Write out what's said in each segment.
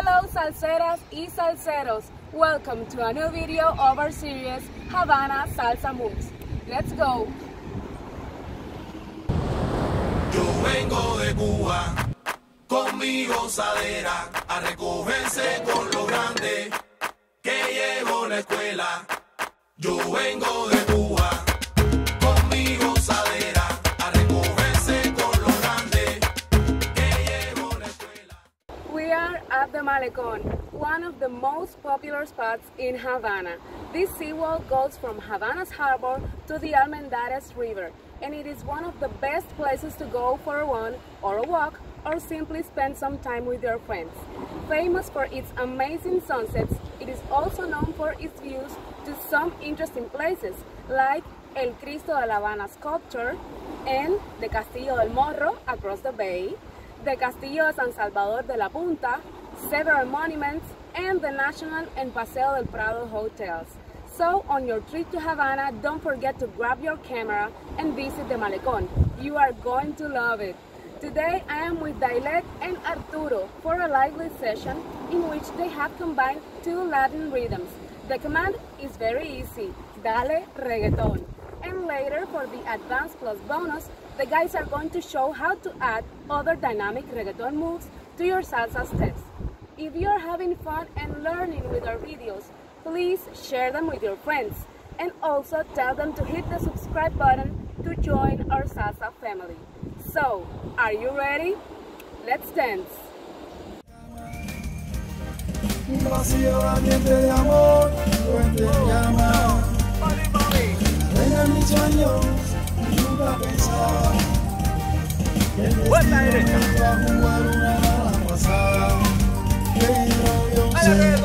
Hello salseras y salseros. Welcome to a new video of our series Havana Salsa Moves. Let's go. Yo vengo de Cuba con mi gozadera a recogerse con lo grande que llevo la escuela. Yo vengo de Cuba at Malecon, one of the most popular spots in Havana. This seawall goes from Havana's harbor to the Almendares River, and it is one of the best places to go for a run or a walk or simply spend some time with your friends. Famous for its amazing sunsets, it is also known for its views to some interesting places like El Cristo de la Habana sculpture and the Castillo del Morro across the bay, the Castillo de San Salvador de la Punta, several monuments, and the National and Paseo del Prado hotels. So on your trip to Havana, don't forget to grab your camera and visit the Malecón. You are going to love it. Today I am with Dailet and Arturo for a lively session in which they have combined two Latin rhythms. The command is very easy, dale reggaeton. And later for the advanced plus bonus, the guys are going to show how to add other dynamic reggaeton moves to your salsa steps. If you are having fun and learning with our videos, please share them with your friends and also tell them to hit the subscribe button to join our salsa family. So, are you ready? Let's dance! Vacío ardiente de amor, fuente llama. Eran mis nunca pensaba que el destino derecha. iba a jugar una mala pasada. Sé,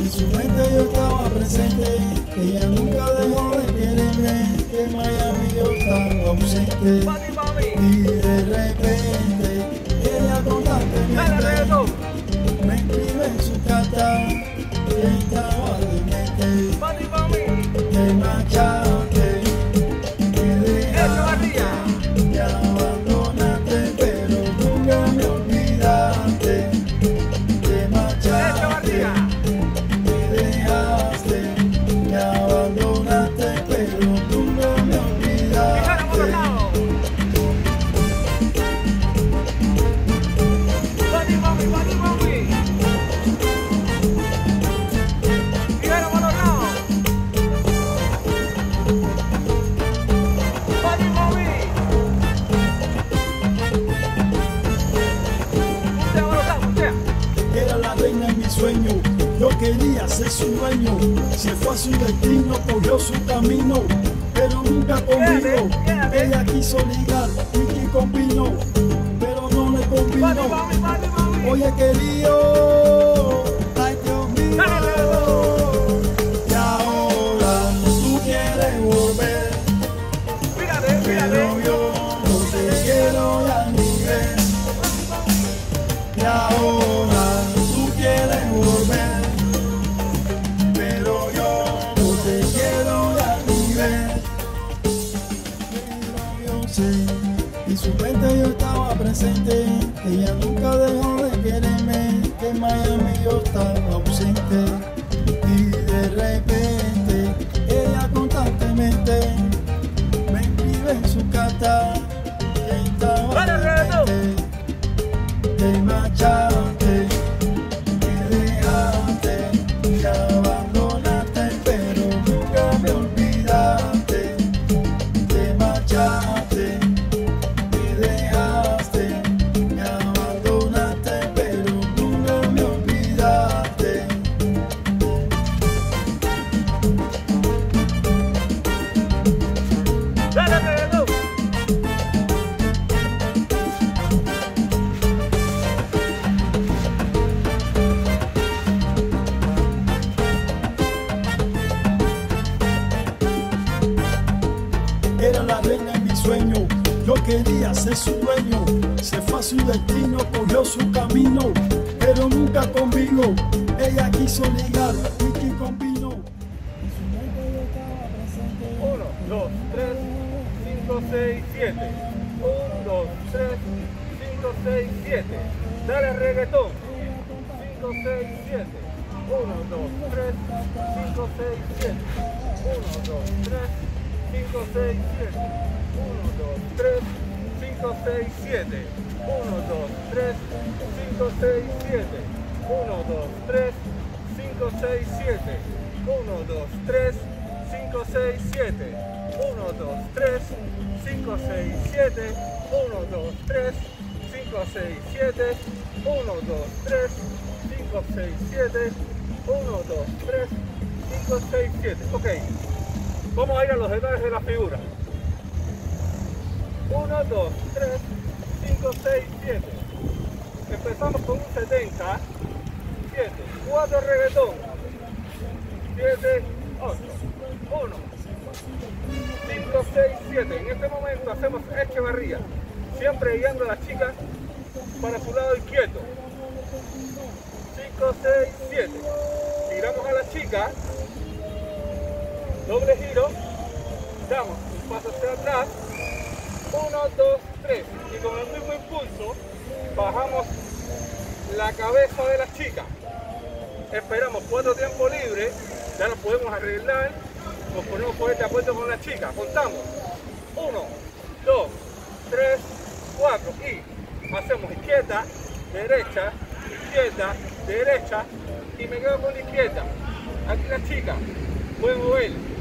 y su mente yo estaba presente, ella nunca dejó de quererme, que en Miami yo estaba ausente. Y de repente, Se fue a su destino, cogió su camino, pero nunca conmigo. Ella quiso ligar, Wiki combinó, pero no le mami. Oye, querido, quería ser su dueño, se fue a su destino, cogió su camino, pero nunca conmigo, ella quiso ligar, whisky con vino. Uno, dos, tres, cinco, seis, siete. Uno, dos, tres, cinco, seis, siete. Dale reggaetón. Cinco, seis, siete. Uno, dos, tres, cinco, seis, siete. Uno, dos, tres. 5, 6, 7. 1, 2, 3, 5, 6, 7. 1, 2, 3, 5, 6, 7. 1, 2, 3, 5, 6, 7. 1, 2, 3, 5, 6, 7. 1, 2, 3, 5, 6, 7. 1, 2, 3, 5, 6, 7. 1, 2, 3, 5, 6, 7. 1, 2, 3, 5, 6, 7. Ok. Vamos a ir a los detalles de la figura. 1, 2, 3, 5, 6, 7. Empezamos con un 70. 7. 4 reggaetón. 7, 8. 1. 5, 6, 7. En este momento hacemos eche barriga. Siempre guiando a las chicas para su lado izquierdo. 5, 6, 7. Giramos a la chica. Doble giro. Damos un paso hacia atrás. 1, 2, 3. Y con el mismo impulso bajamos la cabeza de la chica. Esperamos cuatro tiempos libres. Ya nos podemos arreglar. Nos ponemos por este acuerdo con la chica. Contamos. 1, 2, 3, 4. Y hacemos izquierda, derecha, izquierda, derecha. Y me quedo con la izquierda. Aquí la chica puede mover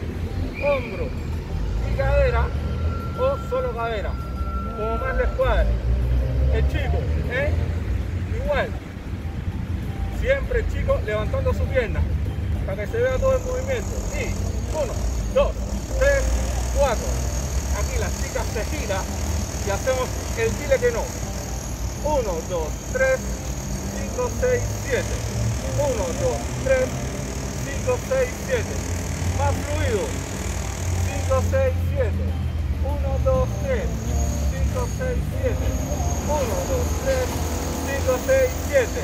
hombro y cadera o solo cadera, como más les cuadre. El chico, ¿eh? Igual. Siempre el chico levantando su pierna para que se vea todo el movimiento. Y uno, dos, tres, cuatro. Aquí la chica se gira y hacemos el dile que no. Uno, dos, tres, cinco, seis, siete. Uno, dos, tres, cinco, seis, siete. Más fluido. Cinco, seis, siete. 1, 2, 3, 5, 6, 7. 1, 2, 3, 5, 6, 7.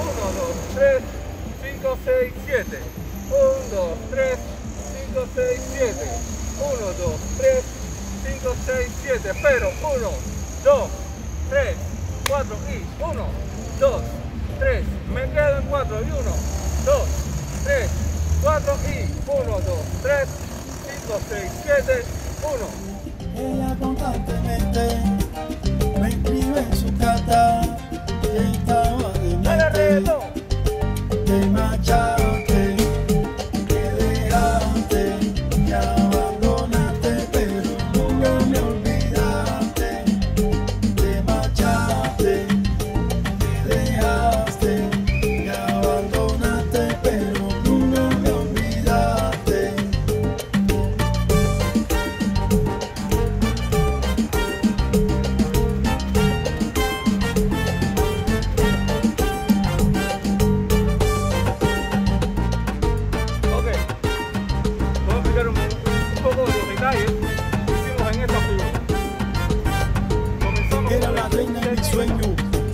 1, 2, 3, 5, 6, 7. 1, 2, 3, 5, 6, 7. 1, 2, 3, 5, 6, 7. Pero 1, 2, 3, 4 y 1, 2, 3. Me quedo en 4 y 1, 2, 3, 4 y 1, 2, 3, 5, 6, 7, 1. Ella constantemente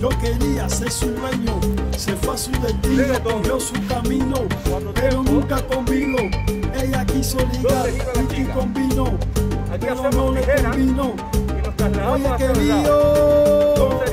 quería hacer su dueño, se fue a su destino, cogió su camino, pero nunca convino. Ella quiso ligar y convino, pero no le convino. Oye, querido,